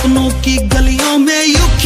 सपनों की गलियों में युग